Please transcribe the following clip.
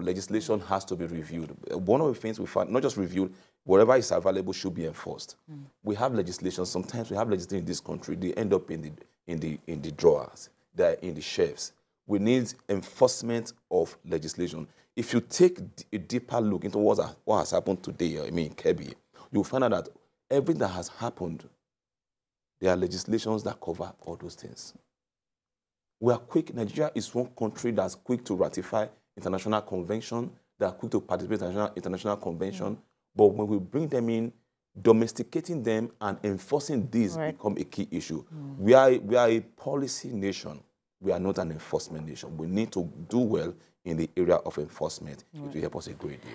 legislation has to be reviewed. One of the things we find, not just reviewed, whatever is available should be enforced. Mm. We have legislation. Sometimes we have legislation in this country. They end up in the in the in the drawers. They're in the shelves. We need enforcement of legislation. If you take a deeper look into what, what has happened today, I mean, Kebbi, you'll find out that everything that has happened, there are legislations that cover all those things. We are quick. Nigeria is one country that's quick to ratify international convention, that are quick to participate in international, international convention. Mm. But when we bring them in, domesticating them and enforcing these right. become a key issue. Mm. We, are, we are a policy nation. We are not an enforcement nation. We need to do well in the area of enforcement. Right. It will help us a great deal.